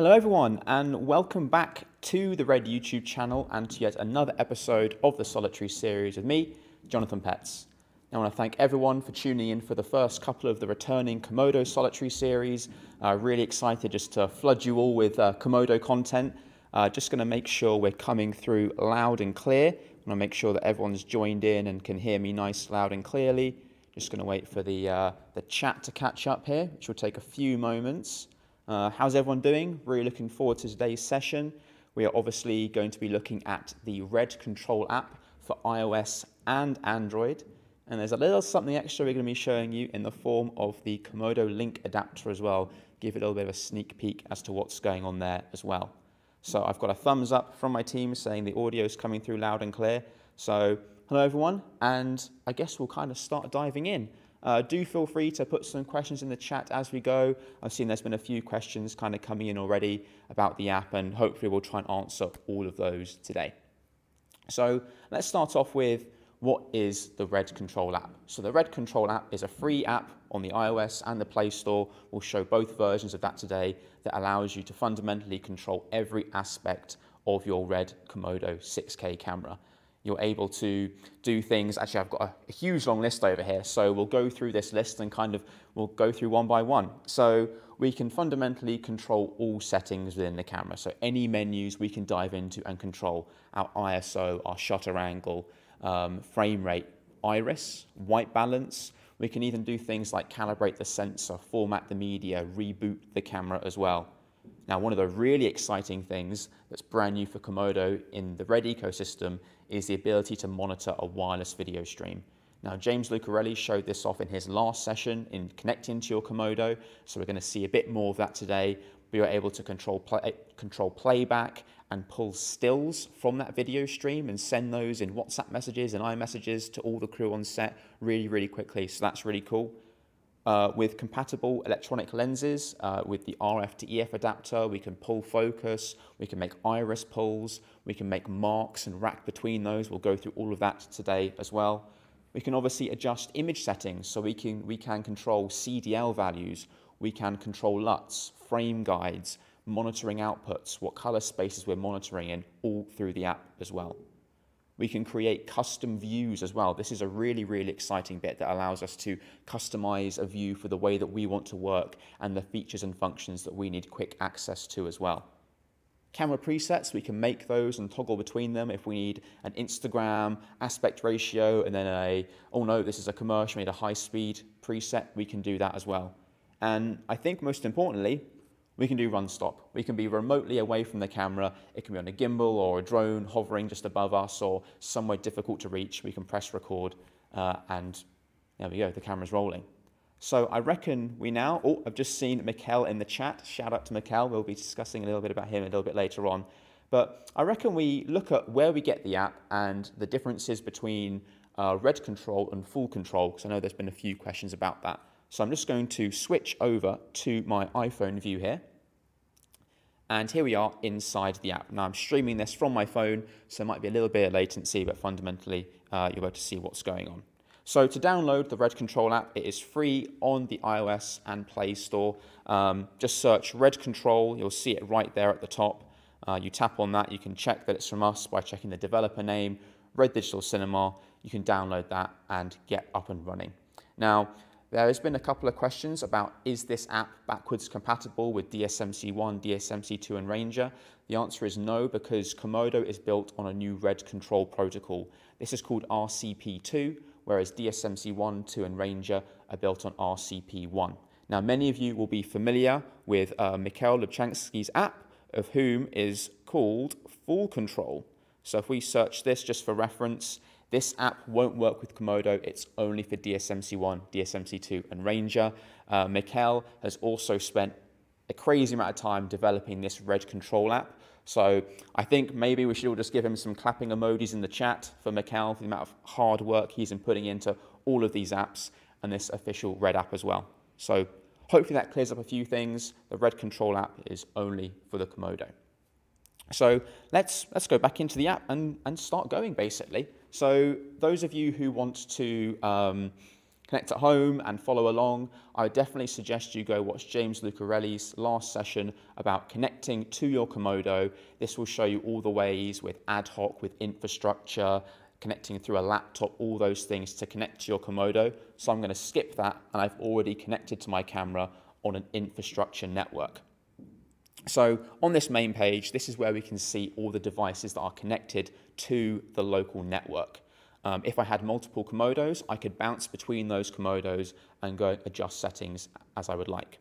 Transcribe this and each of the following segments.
Hello, everyone, and welcome back to the Red YouTube channel and to yet another episode of the Solitary series with me, Jonathan Petts. I want to thank everyone for tuning in for the first couple of the returning Komodo Solitary series. Uh, really excited just to flood you all with uh, Komodo content. Uh, just going to make sure we're coming through loud and clear. I want to make sure that everyone's joined in and can hear me nice, loud, and clearly. Just going to wait for the, uh, the chat to catch up here, which will take a few moments. Uh, how's everyone doing? Really looking forward to today's session. We are obviously going to be looking at the Red Control app for iOS and Android. And there's a little something extra we're going to be showing you in the form of the Komodo link adapter as well. Give it a little bit of a sneak peek as to what's going on there as well. So I've got a thumbs up from my team saying the audio is coming through loud and clear. So hello everyone, and I guess we'll kind of start diving in. Uh, do feel free to put some questions in the chat as we go. I've seen there's been a few questions kind of coming in already about the app, and hopefully we'll try and answer all of those today. So let's start off with what is the Red Control app? So the Red Control app is a free app on the iOS and the Play Store. We'll show both versions of that today that allows you to fundamentally control every aspect of your Red Komodo 6K camera you're able to do things. Actually, I've got a, a, huge long list over here, so we'll go through this list and kind of we'll go through one by one. So we can fundamentally control all settings within the camera. So any menus we can dive into and control our ISO, our shutter angle, um, frame rate, iris, white balance. We can even do things like calibrate the sensor, format the media, reboot the camera as well. Now, one of the really exciting things that's brand new for Komodo in the Red ecosystem is the ability to monitor a wireless video stream. Now, James Lucarelli showed this off in his last session in connecting to your Komodo, so we're going to see a bit more of that today. We are able to control, play, eh, control playback and pull stills from that video stream and send those in WhatsApp messages and iMessages to all the crew on set really, really quickly. So that's really cool. Uh, with compatible electronic lenses, uh, with the RF to EF adapter, we can pull focus, we can make iris pulls, we can make marks and rack between those. We'll go through all of that today as well. We can obviously adjust image settings, so we can, we can control CDL values, we can control LUTs, frame guides, monitoring outputs, what color spaces we're monitoring in, all through the app as well. We can create custom views as well. This is a really, really exciting bit that allows us to customize a view for the way that we want to work and the features and functions that we need quick access to as well. Camera presets, we can make those and toggle between them if we need an Instagram aspect ratio and then a, oh no, this is a commercial, we need a high speed preset, we can do that as well. And I think most importantly, we can do run stop. We can be remotely away from the camera. It can be on a gimbal or a drone hovering just above us or somewhere difficult to reach. We can press record uh, and there we go, the camera's rolling. So I reckon we now, oh, I've just seen Mikkel in the chat. Shout out to Mikkel. We'll be discussing a little bit about him a little bit later on. But I reckon we look at where we get the app and the differences between uh, red control and full control, because I know there's been a few questions about that. So I'm just going to switch over to my iPhone view here. And here we are inside the app. Now I'm streaming this from my phone, so there might be a little bit of latency, but fundamentally uh, you'll be able to see what's going on. So to download the Red Control app, it is free on the iOS and Play Store. Um, just search Red Control, you'll see it right there at the top. Uh, you tap on that, you can check that it's from us by checking the developer name, Red Digital Cinema. You can download that and get up and running. Now, there has been a couple of questions about is this app backwards compatible with DSMC1, DSMC2 and Ranger? The answer is no because Komodo is built on a new red control protocol. This is called RCP2, whereas DSMC1, 2 and Ranger are built on RCP1. Now many of you will be familiar with uh, Mikhail Lubchansky's app, of whom is called Full Control. So if we search this just for reference, this app won't work with Komodo, it's only for DSMC1, DSMC2 and Ranger. Uh, Mikhail has also spent a crazy amount of time developing this red control app. So I think maybe we should all just give him some clapping emojis in the chat for Mikhail for the amount of hard work he's been putting into all of these apps and this official red app as well. So hopefully that clears up a few things. The red control app is only for the Komodo. So let's, let's go back into the app and, and start going basically. So those of you who want to um, connect at home and follow along, I would definitely suggest you go watch James Lucarelli's last session about connecting to your Komodo. This will show you all the ways with ad hoc, with infrastructure, connecting through a laptop, all those things to connect to your Komodo. So I'm going to skip that and I've already connected to my camera on an infrastructure network. So on this main page, this is where we can see all the devices that are connected to the local network. Um, if I had multiple Komodos, I could bounce between those Komodos and go adjust settings as I would like.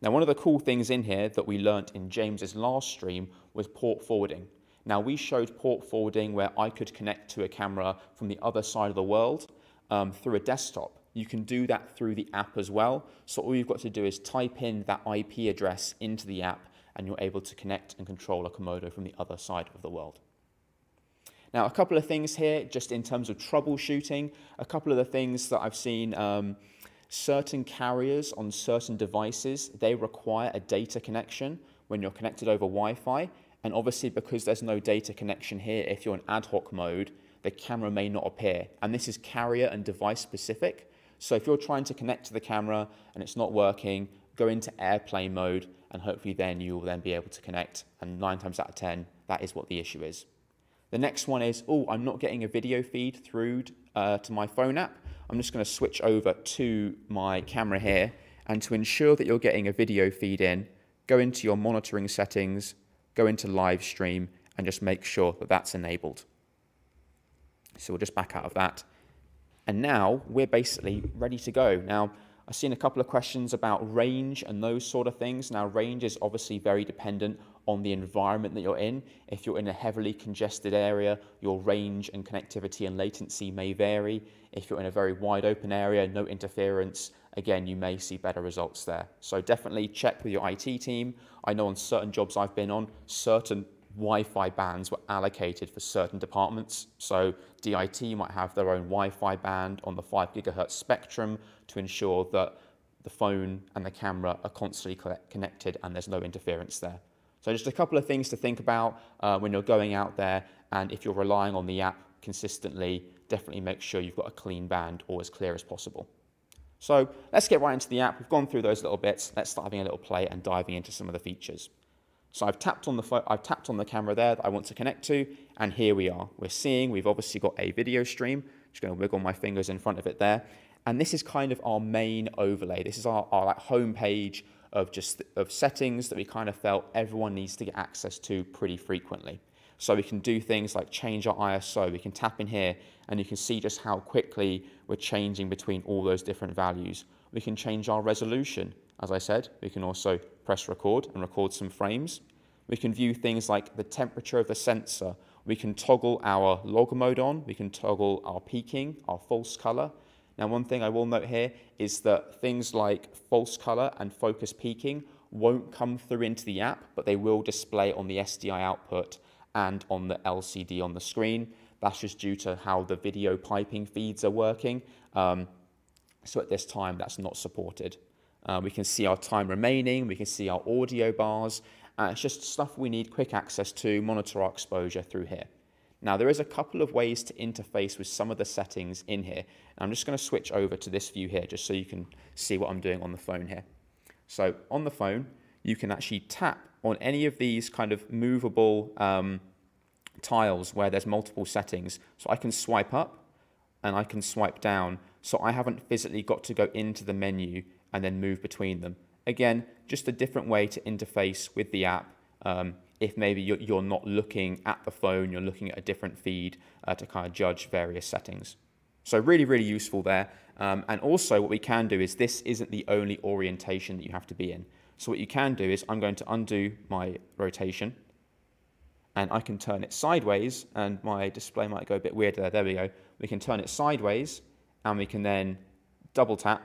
Now, one of the cool things in here that we learnt in James's last stream was port forwarding. Now, we showed port forwarding where I could connect to a camera from the other side of the world um, through a desktop. You can do that through the app as well. So all you've got to do is type in that IP address into the app and you're able to connect and control a Komodo from the other side of the world. Now, a couple of things here, just in terms of troubleshooting, a couple of the things that I've seen, um, certain carriers on certain devices, they require a data connection when you're connected over Wi-Fi. And obviously, because there's no data connection here, if you're in ad hoc mode, the camera may not appear. And this is carrier and device specific. So if you're trying to connect to the camera and it's not working, go into airplane mode and hopefully then you will then be able to connect. And nine times out of 10, that is what the issue is. The next one is, oh, I'm not getting a video feed through uh, to my phone app. I'm just going to switch over to my camera here. And to ensure that you're getting a video feed in, go into your monitoring settings, go into live stream, and just make sure that that's enabled. So we'll just back out of that. And now we're basically ready to go. Now, I've seen a couple of questions about range and those sort of things. Now, range is obviously very dependent on the environment that you're in. If you're in a heavily congested area, your range and connectivity and latency may vary. If you're in a very wide open area, no interference, again, you may see better results there. So definitely check with your IT team. I know on certain jobs I've been on, certain Wi-Fi bands were allocated for certain departments. So DIT might have their own Wi-Fi band on the 5 gigahertz spectrum to ensure that the phone and the camera are constantly connected and there's no interference there. So just a couple of things to think about uh, when you're going out there and if you're relying on the app consistently, definitely make sure you've got a clean band or as clear as possible. So let's get right into the app. We've gone through those little bits. Let's start having a little play and diving into some of the features. So I've tapped on the I've tapped on the camera there that I want to connect to, and here we are. We're seeing we've obviously got a video stream. Just going to wiggle my fingers in front of it there, and this is kind of our main overlay. This is our, our like home page of just of settings that we kind of felt everyone needs to get access to pretty frequently. So we can do things like change our ISO. We can tap in here and you can see just how quickly we're changing between all those different values. We can change our resolution. As I said, we can also press record and record some frames. We can view things like the temperature of the sensor. We can toggle our log mode on. We can toggle our peaking, our false color. Now, one thing I will note here is that things like false color and focus peaking won't come through into the app, but they will display on the SDI output and on the LCD on the screen. That's just due to how the video piping feeds are working. Um, so at this time, that's not supported. Uh, we can see our time remaining, we can see our audio bars. Uh, it's just stuff we need quick access to, monitor our exposure through here. Now there is a couple of ways to interface with some of the settings in here. I'm just going to switch over to this view here just so you can see what I'm doing on the phone here. So on the phone, you can actually tap on any of these kind of movable um, tiles where there's multiple settings. So I can swipe up and I can swipe down. So I haven't physically got to go into the menu and then move between them. Again, just a different way to interface with the app. Um, if maybe you're, you're not looking at the phone, you're looking at a different feed uh, to kind of judge various settings. So really, really useful there. Um, and also what we can do is this isn't the only orientation that you have to be in. So what you can do is I'm going to undo my rotation and I can turn it sideways and my display might go a bit weird there. There we go. We can turn it sideways and we can then double tap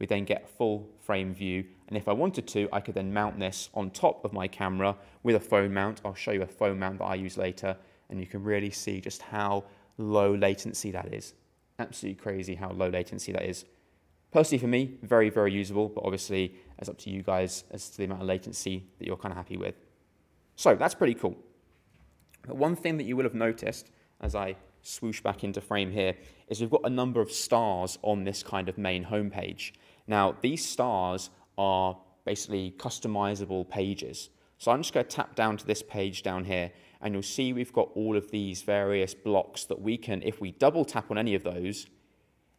we then get full frame view. And if I wanted to, I could then mount this on top of my camera with a phone mount. I'll show you a phone mount that I use later, and you can really see just how low latency that is. Absolutely crazy how low latency that is. Personally, for me, very, very usable, but obviously, it's up to you guys as to the amount of latency that you're kind of happy with. So that's pretty cool. But one thing that you will have noticed as I swoosh back into frame here, is we've got a number of stars on this kind of main homepage. Now, these stars are basically customizable pages. So I'm just going to tap down to this page down here, and you'll see we've got all of these various blocks that we can, if we double tap on any of those,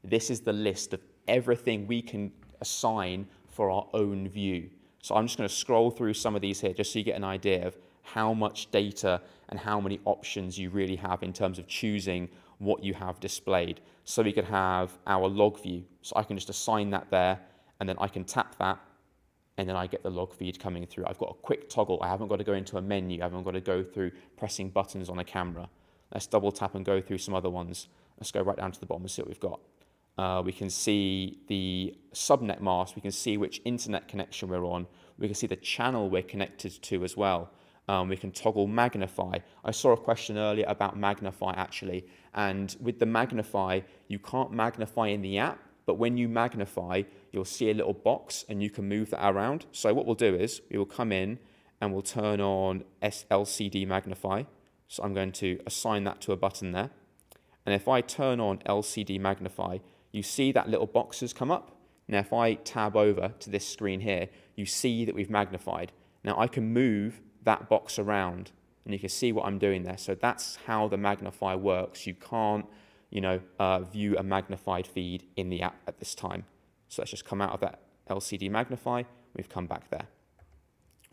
this is the list of everything we can assign for our own view. So I'm just going to scroll through some of these here just so you get an idea of how much data and how many options you really have in terms of choosing what you have displayed. So we could have our log view. So I can just assign that there and then I can tap that and then I get the log feed coming through. I've got a quick toggle. I haven't got to go into a menu. I haven't got to go through pressing buttons on a camera. Let's double tap and go through some other ones. Let's go right down to the bottom and see what we've got. Uh, we can see the subnet mask. We can see which internet connection we're on. We can see the channel we're connected to as well. Um, we can toggle magnify. I saw a question earlier about magnify actually. And with the magnify, you can't magnify in the app, but when you magnify, you'll see a little box and you can move that around. So what we'll do is we will come in and we'll turn on LCD magnify. So I'm going to assign that to a button there. And if I turn on LCD magnify, you see that little box has come up. Now, if I tab over to this screen here, you see that we've magnified. Now, I can move that box around and you can see what I'm doing there. So that's how the magnify works. You can't, you know, uh, view a magnified feed in the app at this time. So let's just come out of that LCD magnify. We've come back there.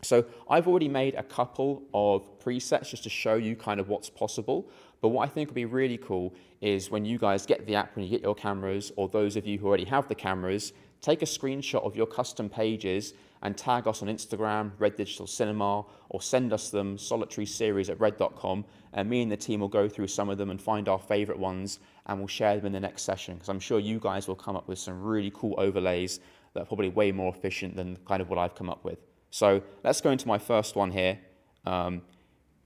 So I've already made a couple of presets just to show you kind of what's possible. But what I think would be really cool is when you guys get the app, when you get your cameras, or those of you who already have the cameras, take a screenshot of your custom pages and tag us on Instagram, Red Digital Cinema, or send us them, solitary series at red.com, and me and the team will go through some of them and find our favorite ones, and we'll share them in the next session, because I'm sure you guys will come up with some really cool overlays that are probably way more efficient than kind of what I've come up with. So let's go into my first one here. Um,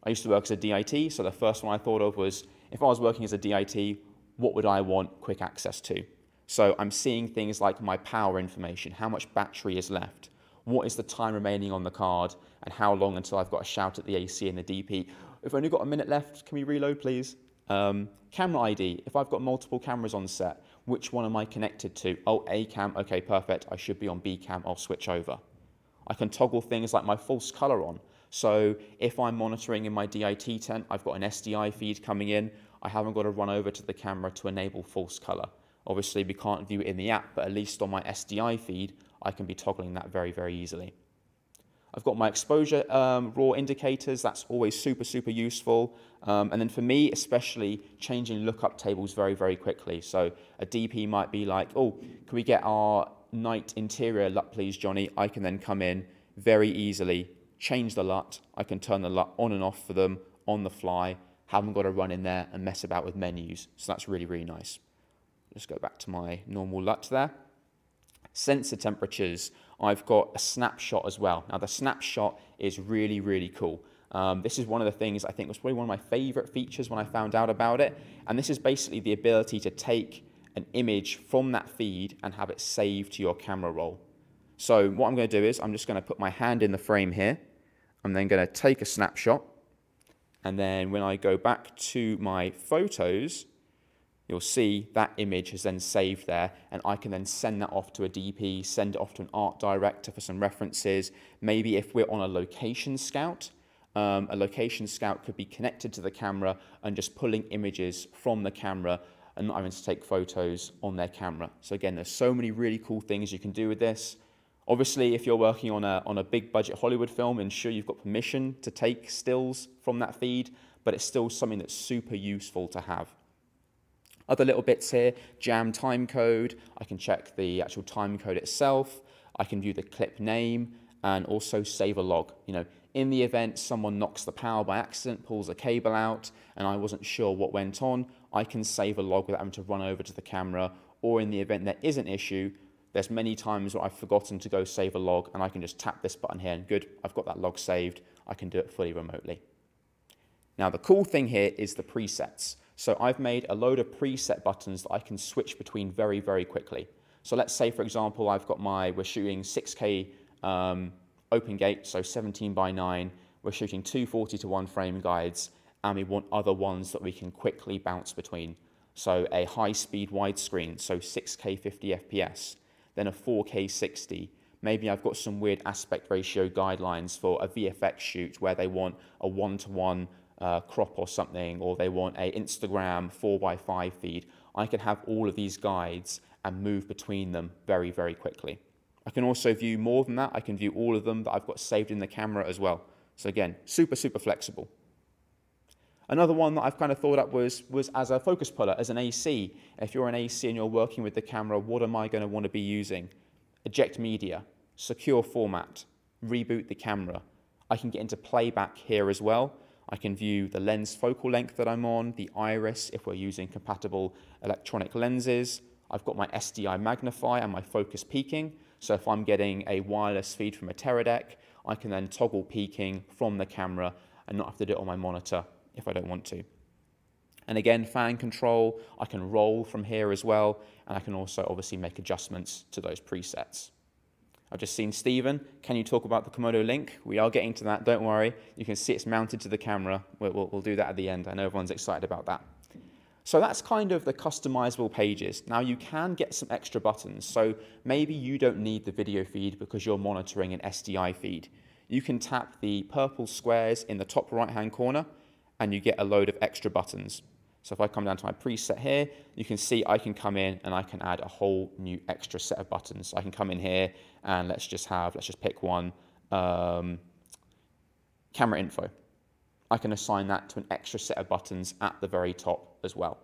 I used to work as a DIT, so the first one I thought of was if I was working as a DIT, what would I want quick access to? So I'm seeing things like my power information, how much battery is left, what is the time remaining on the card, and how long until I've got a shout at the AC and the DP. If I've only got a minute left, can we reload, please? Um, camera ID, if I've got multiple cameras on set, which one am I connected to? Oh, A cam, okay, perfect. I should be on B cam, I'll switch over. I can toggle things like my false color on. So if I'm monitoring in my DIT tent, I've got an SDI feed coming in, I haven't got to run over to the camera to enable false color. Obviously, we can't view it in the app, but at least on my SDI feed, I can be toggling that very, very easily. I've got my exposure um, raw indicators. That's always super, super useful. Um, and then for me, especially changing lookup tables very, very quickly. So a DP might be like, oh, can we get our night interior LUT, please, Johnny? I can then come in very easily, change the LUT. I can turn the LUT on and off for them on the fly. Haven't got to run in there and mess about with menus. So that's really, really nice. Let's go back to my normal LUT there. Sensor temperatures. I've got a snapshot as well. Now the snapshot is really, really cool. Um, this is one of the things I think was probably one of my favorite features when I found out about it. And this is basically the ability to take an image from that feed and have it saved to your camera roll. So what I'm going to do is I'm just going to put my hand in the frame here. I'm then going to take a snapshot. And then when I go back to my photos, you'll see that image has then saved there and I can then send that off to a DP, send it off to an art director for some references. Maybe if we're on a location scout, um, a location scout could be connected to the camera and just pulling images from the camera and not having to take photos on their camera. So again, there's so many really cool things you can do with this. Obviously, if you're working on a, on a big budget Hollywood film, ensure you've got permission to take stills from that feed, but it's still something that's super useful to have. Other little bits here, jam time code. I can check the actual time code itself. I can view the clip name and also save a log. You know, in the event someone knocks the power by accident, pulls a cable out, and I wasn't sure what went on, I can save a log without having to run over to the camera. Or in the event there is an issue, there's many times where I've forgotten to go save a log, and I can just tap this button here, and good, I've got that log saved. I can do it fully remotely. Now, the cool thing here is the presets. So I've made a load of preset buttons that I can switch between very, very quickly. So let's say, for example, I've got my, we're shooting 6K um, open gate, so 17 by 9. We're shooting 240 to 1 frame guides, and we want other ones that we can quickly bounce between. So a high-speed widescreen, so 6K 50 FPS, then a 4K 60. Maybe I've got some weird aspect ratio guidelines for a VFX shoot where they want a one-to-one uh, crop or something, or they want a Instagram 4x5 feed. I can have all of these guides and move between them very, very quickly. I can also view more than that. I can view all of them that I've got saved in the camera as well. So again, super, super flexible. Another one that I've kind of thought up was, was as a focus puller, as an AC. If you're an AC and you're working with the camera, what am I going to want to be using? Eject media, secure format, reboot the camera. I can get into playback here as well. I can view the lens focal length that I'm on, the iris if we're using compatible electronic lenses. I've got my SDI magnify and my focus peaking. So if I'm getting a wireless feed from a Teradek, I can then toggle peaking from the camera and not have to do it on my monitor if I don't want to. And again, fan control, I can roll from here as well, and I can also obviously make adjustments to those presets. I've just seen Stephen. Can you talk about the Komodo Link? We are getting to that, don't worry. You can see it's mounted to the camera. We'll, we'll, we'll do that at the end. I know everyone's excited about that. So that's kind of the customizable pages. Now you can get some extra buttons. So maybe you don't need the video feed because you're monitoring an SDI feed. You can tap the purple squares in the top right hand corner and you get a load of extra buttons. So if I come down to my preset here, you can see I can come in and I can add a whole new extra set of buttons. So I can come in here and let's just have, let's just pick one, um, camera info. I can assign that to an extra set of buttons at the very top as well.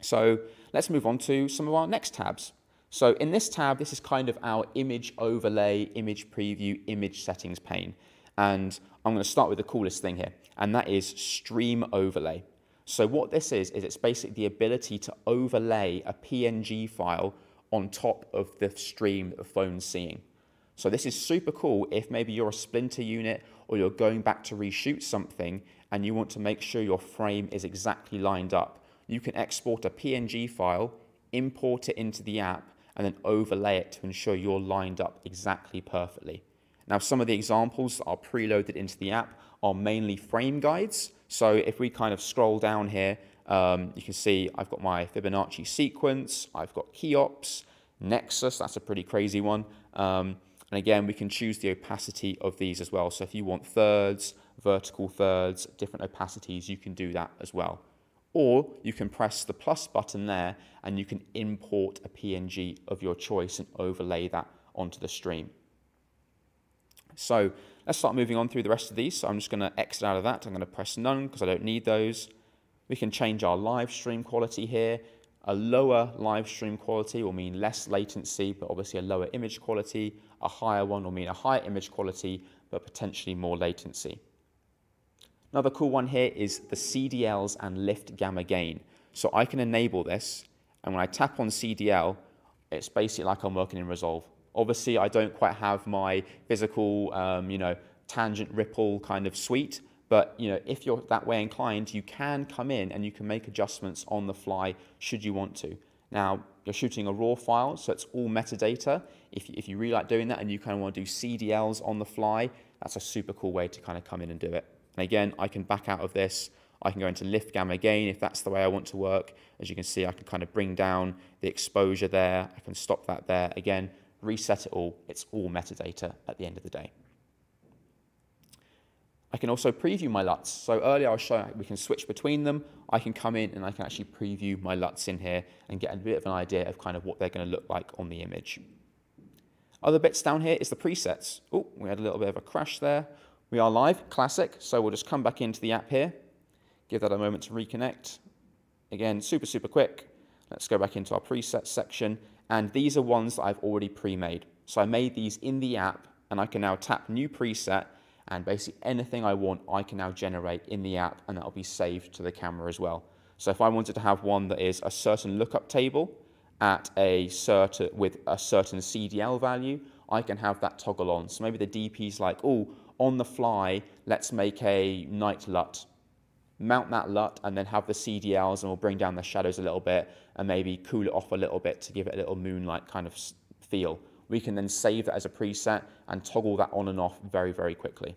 So let's move on to some of our next tabs. So in this tab, this is kind of our image overlay, image preview, image settings pane. And I'm going to start with the coolest thing here, and that is stream overlay. So what this is, is it's basically the ability to overlay a PNG file on top of the stream that the phone's seeing. So this is super cool if maybe you're a splinter unit or you're going back to reshoot something and you want to make sure your frame is exactly lined up. You can export a PNG file, import it into the app, and then overlay it to ensure you're lined up exactly perfectly. Now, some of the examples that are preloaded into the app are mainly frame guides. So if we kind of scroll down here, um, you can see I've got my Fibonacci sequence, I've got Cheops, Nexus, that's a pretty crazy one. Um, and again, we can choose the opacity of these as well. So if you want thirds, vertical thirds, different opacities, you can do that as well. Or you can press the plus button there and you can import a PNG of your choice and overlay that onto the stream. So let's start moving on through the rest of these. So I'm just going to exit out of that. I'm going to press none because I don't need those. We can change our live stream quality here. A lower live stream quality will mean less latency, but obviously a lower image quality. A higher one will mean a higher image quality, but potentially more latency. Another cool one here is the CDLs and lift gamma gain. So I can enable this, and when I tap on CDL, it's basically like I'm working in Resolve. Obviously, I don't quite have my physical, um, you know, tangent ripple kind of suite, but you know, if you're that way inclined, you can come in and you can make adjustments on the fly should you want to. Now, you're shooting a raw file, so it's all metadata. If, if you really like doing that and you kind of want to do CDLs on the fly, that's a super cool way to kind of come in and do it. And again, I can back out of this. I can go into lift gamma gain if that's the way I want to work. As you can see, I can kind of bring down the exposure there. I can stop that there. Again, reset it all. It's all metadata at the end of the day. I can also preview my LUTs. So earlier I was showing we can switch between them. I can come in and I can actually preview my LUTs in here and get a bit of an idea of kind of what they're going to look like on the image. Other bits down here is the presets. Oh, we had a little bit of a crash there. We are live, classic. So we'll just come back into the app here, give that a moment to reconnect. Again, super, super quick. Let's go back into our presets section and these are ones that I've already pre-made. So I made these in the app and I can now tap new preset and basically anything I want I can now generate in the app and that'll be saved to the camera as well. So if I wanted to have one that is a certain lookup table at a certain with a certain CDL value, I can have that toggle on. So maybe the DP is like, oh, on the fly, let's make a night LUT mount that LUT and then have the CDLs and we'll bring down the shadows a little bit and maybe cool it off a little bit to give it a little moonlight kind of feel. We can then save that as a preset and toggle that on and off very, very quickly.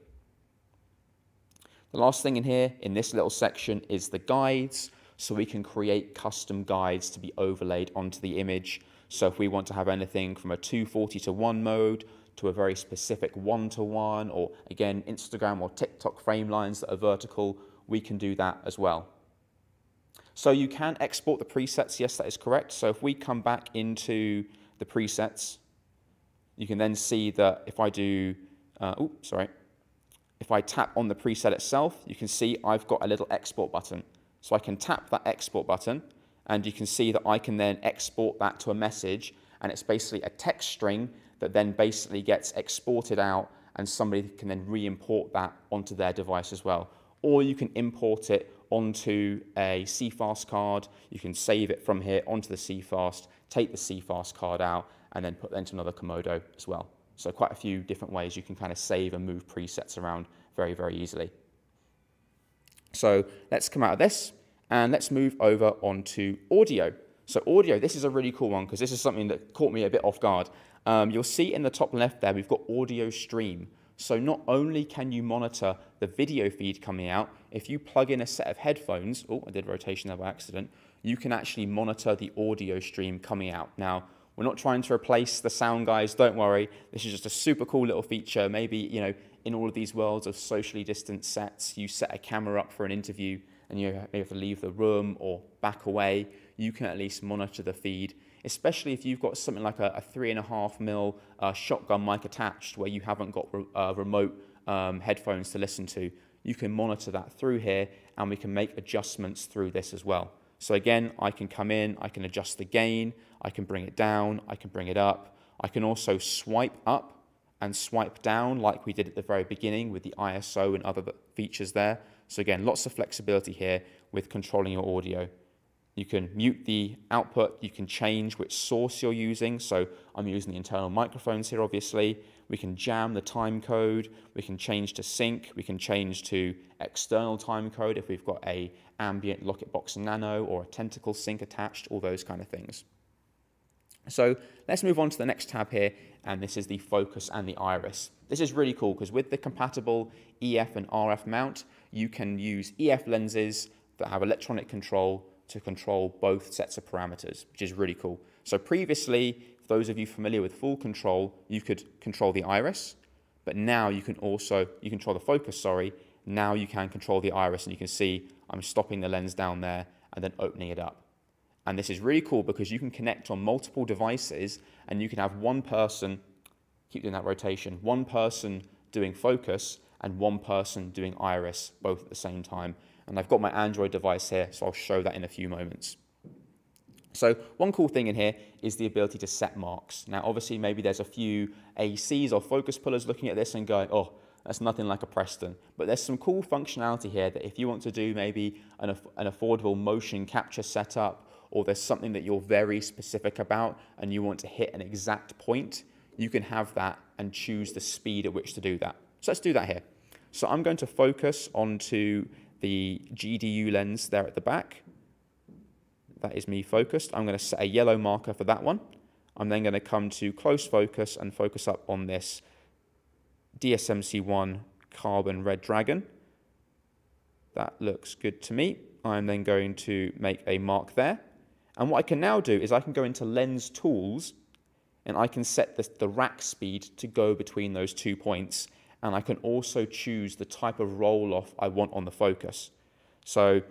The last thing in here, in this little section, is the guides. So we can create custom guides to be overlaid onto the image. So if we want to have anything from a 240 to 1 mode to a very specific 1 to 1, or again, Instagram or TikTok frame lines that are vertical, we can do that as well. So you can export the presets, yes, that is correct. So if we come back into the presets, you can then see that if I do, uh, oh, sorry, if I tap on the preset itself, you can see I've got a little export button. So I can tap that export button, and you can see that I can then export that to a message, and it's basically a text string that then basically gets exported out, and somebody can then re-import that onto their device as well. Or you can import it onto a CFast card. You can save it from here onto the CFast, take the CFast card out, and then put that into another Komodo as well. So quite a few different ways you can kind of save and move presets around very, very easily. So let's come out of this and let's move over onto audio. So audio, this is a really cool one because this is something that caught me a bit off guard. Um, you'll see in the top left there, we've got audio stream. So not only can you monitor the video feed coming out, if you plug in a set of headphones, oh, I did rotation there by accident, you can actually monitor the audio stream coming out. Now, we're not trying to replace the sound guys, don't worry. This is just a super cool little feature. Maybe, you know, in all of these worlds of socially distant sets, you set a camera up for an interview and you have to leave the room or back away. You can at least monitor the feed especially if you've got something like a, a three and a half mil uh, shotgun mic attached where you haven't got re uh, remote um, headphones to listen to. You can monitor that through here and we can make adjustments through this as well. So again, I can come in, I can adjust the gain, I can bring it down, I can bring it up. I can also swipe up and swipe down like we did at the very beginning with the ISO and other features there. So again, lots of flexibility here with controlling your audio. You can mute the output, you can change which source you're using. So I'm using the internal microphones here, obviously. We can jam the time code, we can change to sync, we can change to external time code if we've got a ambient Lockit Box Nano or a tentacle sync attached, all those kind of things. So let's move on to the next tab here, and this is the focus and the iris. This is really cool because with the compatible EF and RF mount, you can use EF lenses that have electronic control to control both sets of parameters, which is really cool. So previously, for those of you familiar with FoolControl, you could control the iris, but now you can also, you control the focus, sorry, now you can control the iris and you can see I'm stopping the lens down there and then opening it up. And this is really cool because you can connect on multiple devices and you can have one person, keep doing that rotation, one person doing focus and one person doing iris both at the same time. And I've got my Android device here, so I'll show that in a few moments. So one cool thing in here is the ability to set marks. Now, obviously, maybe there's a few ACs or focus pullers looking at this and going, oh, that's nothing like a Preston. But there's some cool functionality here that if you want to do maybe an, an affordable motion capture setup, or there's something that you're very specific about and you want to hit an exact point, you can have that and choose the speed at which to do that. So let's do that here. So I'm going to focus onto the GDU lens there at the back. That is me focused. I'm going to set a yellow marker for that one. I'm then going to come to close focus and focus up on this DSMC1 Carbon Red Dragon. That looks good to me. I'm then going to make a mark there. And what I can now do is I can go into Lens Tools and I can set the, the rack speed to go between those two points and I can also choose the type of roll off I want on the focus. So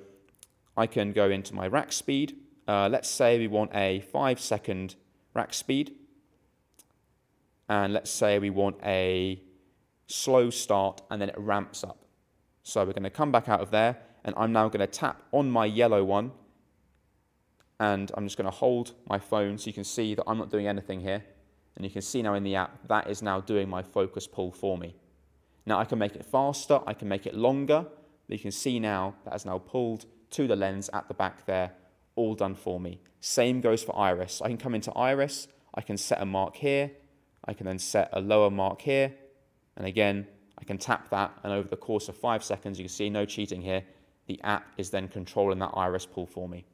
I can go into my rack speed. Uh, let's say we want a five second rack speed. And let's say we want a slow start and then it ramps up. So we're going to come back out of there and I'm now going to tap on my yellow one and I'm just going to hold my phone so you can see that I'm not doing anything here. And you can see now in the app, that is now doing my focus pull for me. Now I can make it faster, I can make it longer, but you can see now that has now pulled to the lens at the back there, all done for me. Same goes for iris. I can come into iris, I can set a mark here, I can then set a lower mark here, and again, I can tap that, and over the course of five seconds, you can see no cheating here, the app is then controlling that iris pull for me.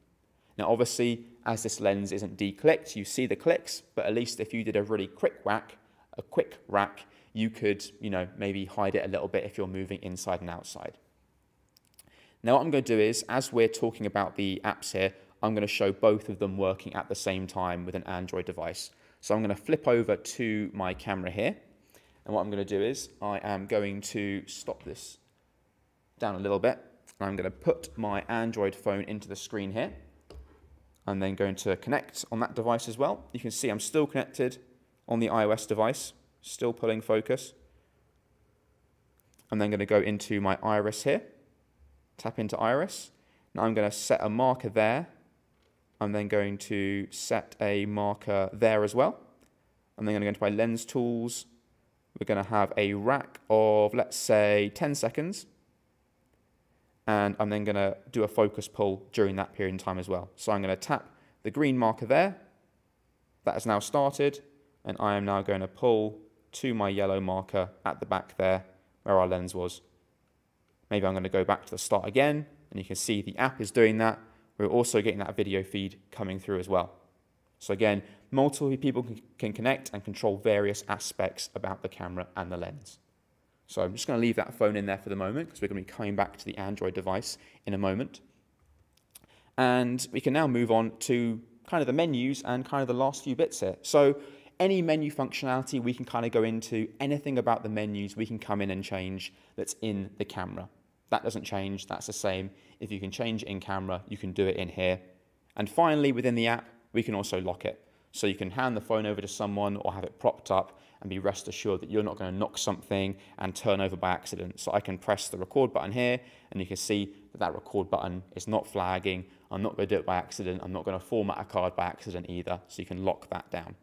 Now, obviously, as this lens isn't declicked, you see the clicks, but at least if you did a really quick whack, a quick rack, you could, you know, maybe hide it a little bit if you're moving inside and outside. Now what I'm going to do is, as we're talking about the apps here, I'm going to show both of them working at the same time with an Android device. So I'm going to flip over to my camera here. And what I'm going to do is I am going to stop this down a little bit. And I'm going to put my Android phone into the screen here. I'm then going to connect on that device as well. You can see I'm still connected on the iOS device, still pulling focus. I'm then going to go into my iris here, tap into iris. Now I'm going to set a marker there I'm then going to set a marker there as well. I'm then going to go into my lens tools. We're going to have a rack of, let's say, 10 seconds. And I'm then going to do a focus pull during that period in time as well. So I'm going to tap the green marker there. That has now started. And I am now going to pull to my yellow marker at the back there where our lens was. Maybe I'm going to go back to the start again. And you can see the app is doing that we're also getting that video feed coming through as well. So again, multiple people can connect and control various aspects about the camera and the lens. So I'm just going to leave that phone in there for the moment because we're going to be coming back to the Android device in a moment. And we can now move on to kind of the menus and kind of the last few bits here. So any menu functionality we can kind of go into, anything about the menus we can come in and change that's in the camera. That doesn't change, that's the same. If you can change in camera, you can do it in here. And finally, within the app, we can also lock it. So you can hand the phone over to someone or have it propped up and be rest assured that you're not going to knock something and turn over by accident. So I can press the record button here and you can see that that record button is not flagging. I'm not going to do it by accident. I'm not going to format a card by accident either. So you can lock that down.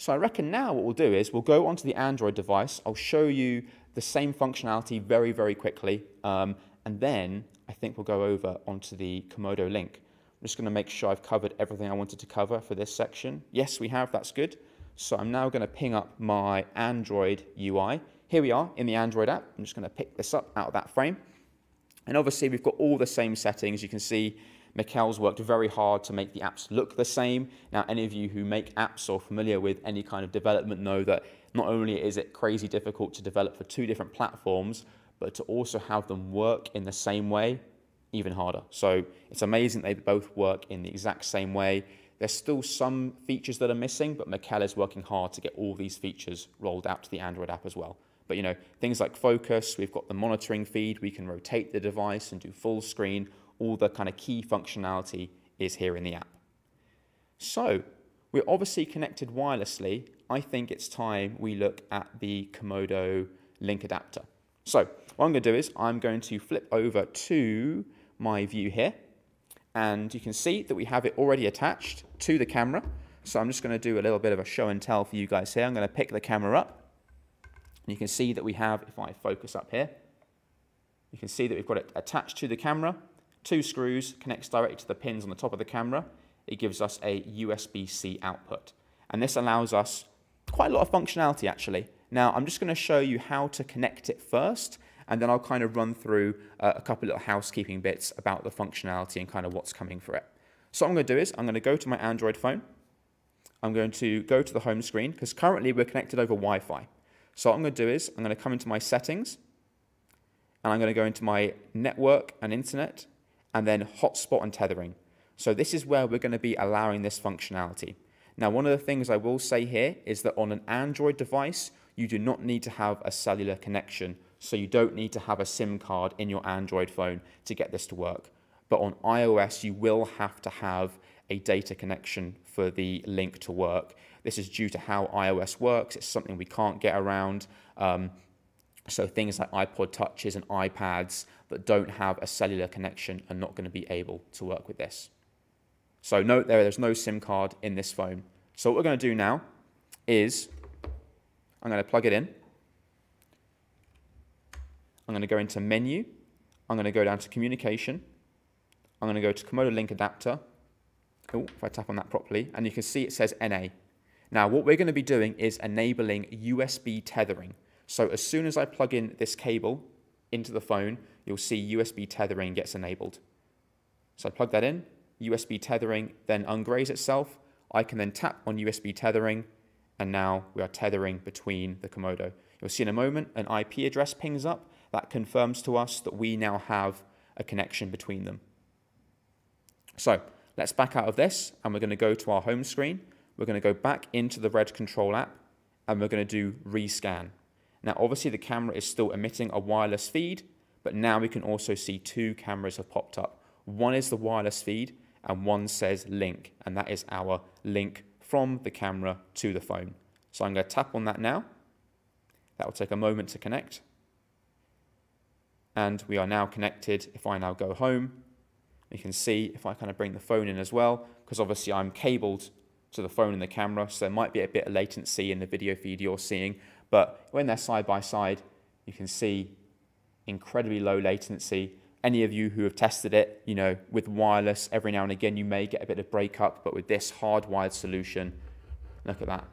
So I reckon now what we'll do is we'll go onto the Android device. I'll show you the same functionality very, very quickly. Um, and then I think we'll go over onto the Komodo link. I'm just going to make sure I've covered everything I wanted to cover for this section. Yes, we have, that's good. So I'm now going to ping up my Android UI. Here we are in the Android app. I'm just going to pick this up out of that frame. And obviously we've got all the same settings. You can see Mikhail's worked very hard to make the apps look the same. Now, any of you who make apps or familiar with any kind of development know that not only is it crazy difficult to develop for two different platforms, but to also have them work in the same way, even harder. So it's amazing they both work in the exact same way. There's still some features that are missing, but Mikhail is working hard to get all these features rolled out to the Android app as well. But you know, things like focus, we've got the monitoring feed, we can rotate the device and do full screen, all the kind of key functionality is here in the app. So we're obviously connected wirelessly. I think it's time we look at the Komodo link adapter. So what I'm going to do is I'm going to flip over to my view here. And you can see that we have it already attached to the camera. So I'm just going to do a little bit of a show and tell for you guys here. I'm going to pick the camera up. You can see that we have, if I focus up here, you can see that we've got it attached to the camera. Two screws, connects directly to the pins on the top of the camera. It gives us a USB-C output. And this allows us quite a lot of functionality actually. Now, I'm just going to show you how to connect it first, and then I'll kind of run through uh, a couple of housekeeping bits about the functionality and kind of what's coming for it. So what I'm going to do is I'm going to go to my Android phone. I'm going to go to the home screen because currently we're connected over Wi-Fi. So what I'm going to do is I'm going to come into my settings and I'm going to go into my network and internet and then hotspot and tethering. So this is where we're going to be allowing this functionality. Now, one of the things I will say here is that on an Android device, you do not need to have a cellular connection. So you don't need to have a SIM card in your Android phone to get this to work. But on iOS, you will have to have a data connection for the link to work. This is due to how iOS works. It's something we can't get around. Um, so things like iPod touches and iPads that don't have a cellular connection are not going to be able to work with this. So note there, there's no SIM card in this phone. So what we're going to do now is I'm going to plug it in. I'm going to go into menu. I'm going to go down to communication. I'm going to go to Komodo link adapter. Oh, if I tap on that properly, and you can see it says NA. Now, what we're going to be doing is enabling USB tethering. So as soon as I plug in this cable into the phone, you'll see USB tethering gets enabled. So I plug that in, USB tethering then ungrays itself. I can then tap on USB tethering, and now we are tethering between the Komodo. You'll see in a moment an IP address pings up. That confirms to us that we now have a connection between them. So let's back out of this and we're going to go to our home screen. We're going to go back into the Red Control app and we're going to do rescan. Now, obviously the camera is still emitting a wireless feed, but now we can also see two cameras have popped up. One is the wireless feed and one says link, and that is our link from the camera to the phone. So I'm going to tap on that now. That will take a moment to connect. And we are now connected. If I now go home, you can see if I kind of bring the phone in as well, because obviously I'm cabled to the phone and the camera, so there might be a bit of latency in the video feed you're seeing, but when they're side by side, you can see incredibly low latency. Any of you who have tested it, you know, with wireless, every now and again you may get a bit of breakup, but with this hardwired solution, look at that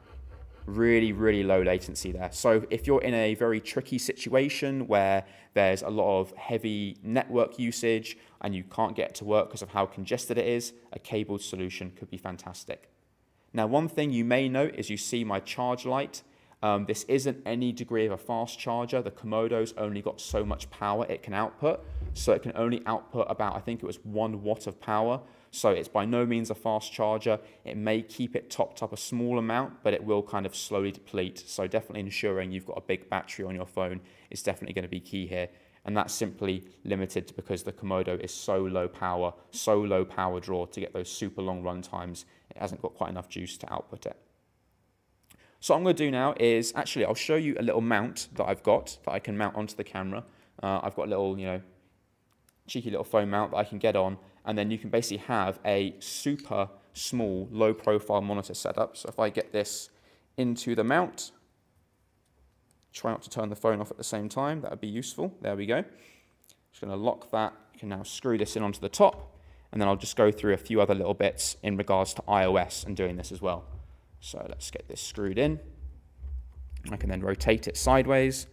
really, really low latency there. So if you're in a very tricky situation where there's a lot of heavy network usage and you can't get to work because of how congested it is, a cabled solution could be fantastic. Now, one thing you may note is you see my charge light. Um, this isn't any degree of a fast charger. The Komodo's only got so much power it can output. So it can only output about, I think it was one watt of power. So it's by no means a fast charger. It may keep it topped up a small amount, but it will kind of slowly deplete. So definitely ensuring you've got a big battery on your phone is definitely going to be key here. And that's simply limited because the Komodo is so low power, so low power draw to get those super long run times. It hasn't got quite enough juice to output it. So what I'm going to do now is, actually, I'll show you a little mount that I've got that I can mount onto the camera. Uh, I've got a little, you know, cheeky little phone mount that I can get on and then you can basically have a super small low profile monitor setup. So if I get this into the mount, try not to turn the phone off at the same time, that would be useful. There we go. Just going to lock that. You can now screw this in onto the top, and then I'll just go through a few other little bits in regards to iOS and doing this as well. So let's get this screwed in. I can then rotate it sideways.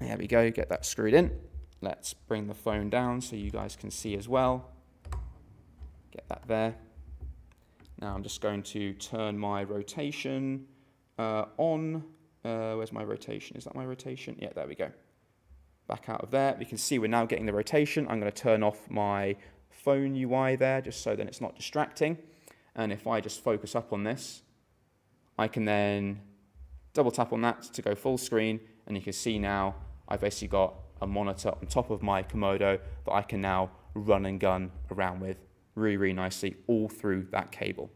There we go, get that screwed in. Let's bring the phone down so you guys can see as well. Get that there. Now I'm just going to turn my rotation uh, on. Uh, where's my rotation? Is that my rotation? Yeah, there we go. Back out of there. You can see we're now getting the rotation. I'm going to turn off my phone UI there just so that it's not distracting. And if I just focus up on this, I can then double tap on that to go full screen. And you can see now I've basically got a monitor on top of my Komodo that I can now run and gun around with really, really nicely all through that cable.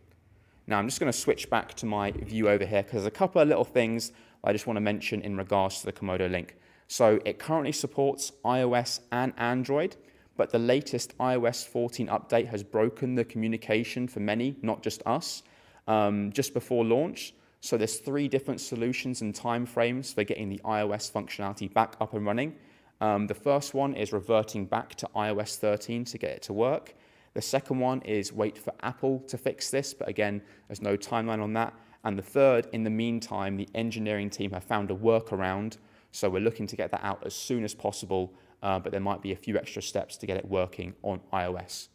Now I'm just going to switch back to my view over here because there's a couple of little things I just want to mention in regards to the Komodo Link. So it currently supports iOS and Android, but the latest iOS 14 update has broken the communication for many, not just us, um, just before launch. So there's three different solutions and timeframes for getting the iOS functionality back up and running. Um, the first one is reverting back to iOS 13 to get it to work. The second one is wait for Apple to fix this, but again, there's no timeline on that. And the third, in the meantime, the engineering team have found a workaround. So we're looking to get that out as soon as possible, uh, but there might be a few extra steps to get it working on iOS.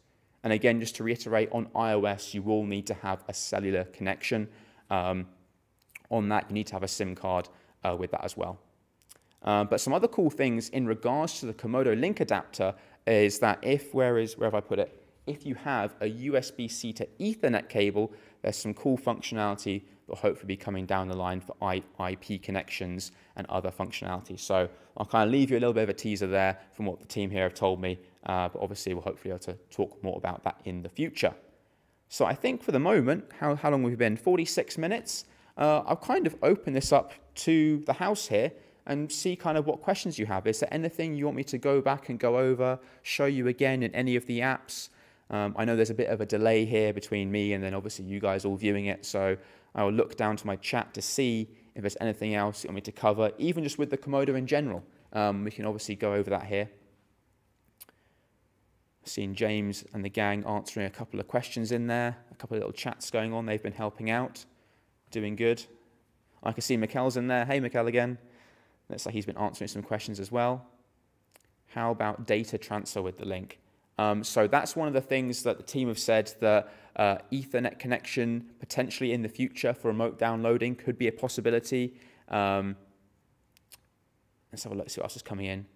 And again, just to reiterate, on iOS, you will need to have a cellular connection. Um, on that, you need to have a SIM card uh, with that as well. Uh, but some other cool things in regards to the Komodo link adapter is that if, where is, where have I put it? If you have a USB-C to Ethernet cable, there's some cool functionality will hopefully be coming down the line for IP connections and other functionality. So I'll kind of leave you a little bit of a teaser there from what the team here have told me, uh, but obviously we'll hopefully be able to talk more about that in the future. So I think for the moment, how, how long have we been? 46 minutes. Uh, I'll kind of open this up to the house here and see kind of what questions you have. Is there anything you want me to go back and go over, show you again in any of the apps? Um, I know there's a bit of a delay here between me and then obviously you guys all viewing it, so I will look down to my chat to see if there's anything else you want me to cover, even just with the Komodo in general. Um, we can obviously go over that here. I've seen James and the gang answering a couple of questions in there, a couple of little chats going on. They've been helping out, doing good. I can see Mikkel's in there. Hey, Mikkel again. Looks like he's been answering some questions as well. How about data transfer with the link? Um, so that's one of the things that the team have said that uh, Ethernet connection potentially in the future for remote downloading could be a possibility. Um, let's have a look, see what else is coming in.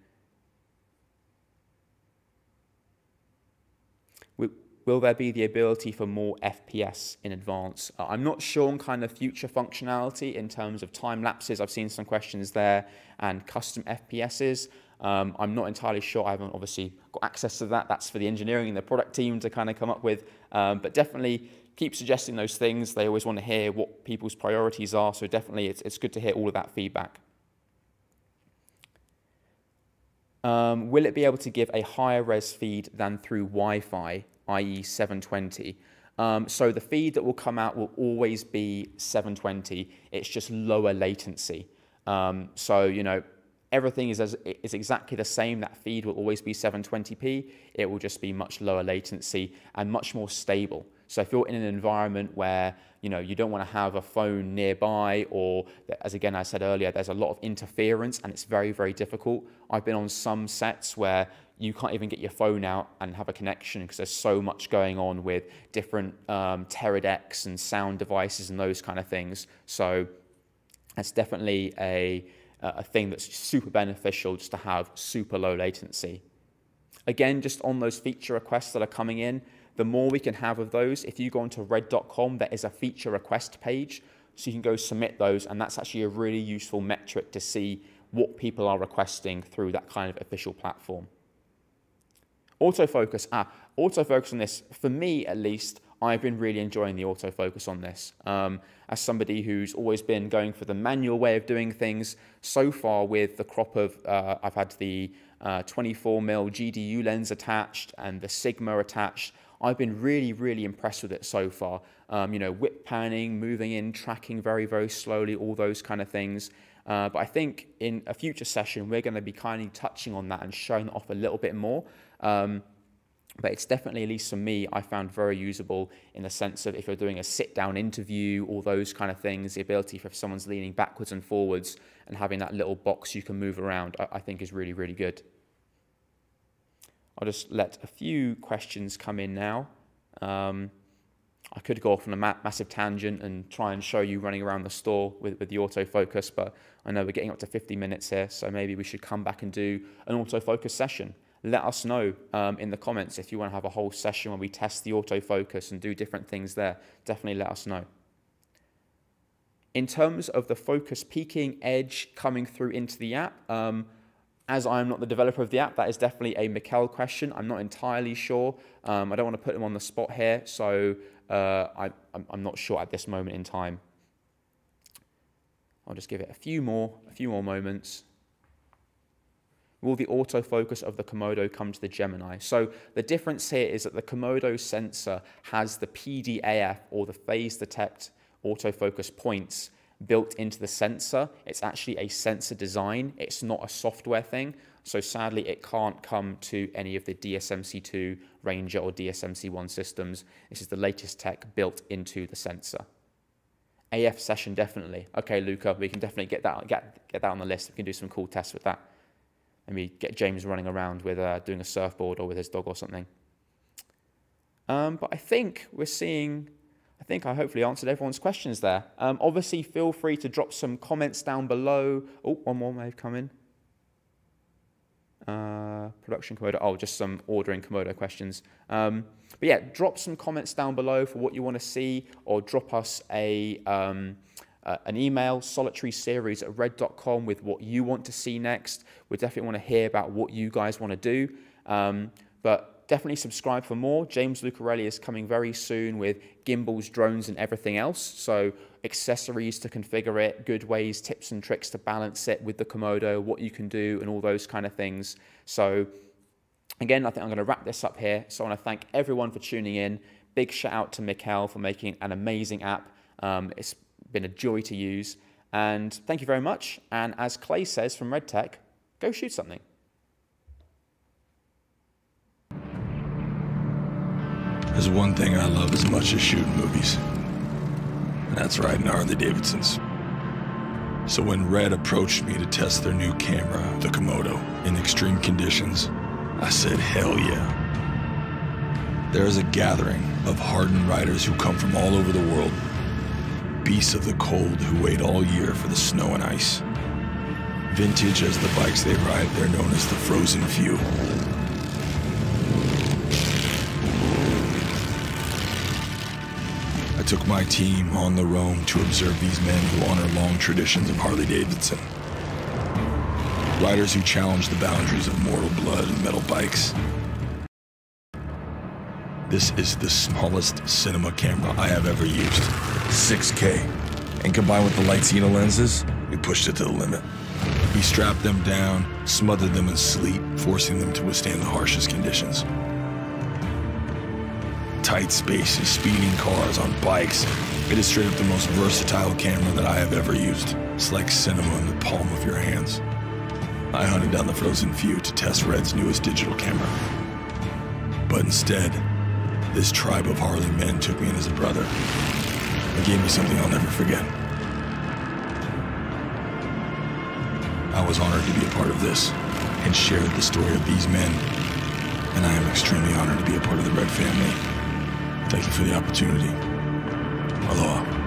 Will there be the ability for more FPS in advance? Uh, I'm not sure on kind of future functionality in terms of time lapses. I've seen some questions there and custom FPSs. Um, I'm not entirely sure. I haven't obviously got access to that. That's for the engineering and the product team to kind of come up with. Um, but definitely keep suggesting those things. They always want to hear what people's priorities are. So definitely it's, it's good to hear all of that feedback. Um, will it be able to give a higher res feed than through Wi-Fi, i.e. 720? Um, so the feed that will come out will always be 720. It's just lower latency. Um, so, you know, everything is, as, is exactly the same. That feed will always be 720p. It will just be much lower latency and much more stable. So if you're in an environment where you know you don't want to have a phone nearby, or as again I said earlier, there's a lot of interference and it's very very difficult. I've been on some sets where you can't even get your phone out and have a connection because there's so much going on with different um, and sound devices and those kind of things. So that's definitely a a thing that's super beneficial just to have super low latency. Again, just on those feature requests that are coming in, the more we can have of those, if you go onto red.com, there is a feature request page. So you can go submit those, and that's actually a really useful metric to see what people are requesting through that kind of official platform. Autofocus. Ah, autofocus on this, for me at least, I've been really enjoying the autofocus on this. Um, as somebody who's always been going for the manual way of doing things, so far with the crop of, uh, I've had the uh, 24mm GDU lens attached and the Sigma attached. I've been really, really impressed with it so far. Um, you know, whip panning, moving in, tracking very, very slowly, all those kind of things. Uh, but I think in a future session, we're going to be kind of touching on that and showing off a little bit more. Um, but it's definitely, at least for me, I found very usable in the sense of if you're doing a sit down interview, all those kind of things, the ability for if someone's leaning backwards and forwards and having that little box you can move around, I, I think is really, really good. I'll just let a few questions come in now. Um, I could go off on a ma massive tangent and try and show you running around the store with, with the autofocus, but I know we're getting up to 50 minutes here, so maybe we should come back and do an autofocus session. Let us know um, in the comments if you want to have a whole session where we test the autofocus and do different things there. Definitely let us know. In terms of the focus peaking edge coming through into the app, um, as I'm not the developer of the app, that is definitely a Mikkel question. I'm not entirely sure. Um, I don't want to put him on the spot here, so uh, I, am not sure at this moment in time. I'll just give it a few more, a few more moments. Will the autofocus of the Komodo come to the Gemini? So the difference here is that the Komodo sensor has the PDAF or the phase detect autofocus points built into the sensor. It's actually a sensor design. It's not a software thing. So sadly, it can't come to any of the DSMC2 Ranger or DSMC1 systems. This is the latest tech built into the sensor. AF session, definitely. Okay, Luca, we can definitely get that, get, get that on the list. We can do some cool tests with that. Maybe get James running around with uh, doing a surfboard or with his dog or something. Um, but I think we're seeing I think I hopefully answered everyone's questions there. Um, obviously, feel free to drop some comments down below. Oh, one more may have come in. Uh, production Komodo. Oh, just some ordering Komodo questions. Um, but yeah, drop some comments down below for what you want to see, or drop us a um, uh, an email, solitary series at red.com with what you want to see next. We definitely want to hear about what you guys want to do. Um, but definitely subscribe for more. James Lucarelli is coming very soon with gimbals, drones, and everything else. So accessories to configure it, good ways, tips and tricks to balance it with the Komodo, what you can do, and all those kind of things. So again, I think I'm going to wrap this up here. So I want to thank everyone for tuning in. Big shout out to Mikkel for making an amazing app. Um, it's been a joy to use. And thank you very much. And as Clay says from Red Tech, go shoot something. There's one thing I love as much as shooting movies. And that's riding Harley Davidsons. So when Red approached me to test their new camera, the Komodo, in extreme conditions, I said, hell yeah. There is a gathering of hardened riders who come from all over the world. Beasts of the cold who wait all year for the snow and ice. Vintage as the bikes they ride, they're known as the Frozen Few. I took my team on the roam to observe these men who honor long traditions of Harley Davidson. Riders who challenge the boundaries of mortal blood and metal bikes. This is the smallest cinema camera I have ever used 6K. And combined with the Lightino lenses, we pushed it to the limit. We strapped them down, smothered them in sleep, forcing them to withstand the harshest conditions tight spaces, speeding cars, on bikes. It is straight up the most versatile camera that I have ever used. It's like cinema in the palm of your hands. I hunted down the frozen few to test Red's newest digital camera. But instead, this tribe of Harley men took me in as a brother and gave me something I'll never forget. I was honored to be a part of this and shared the story of these men, and I am extremely honored to be a part of the Red family. Thank you for the opportunity. Aloha.